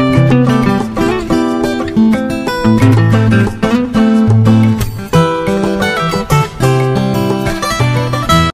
Thank you.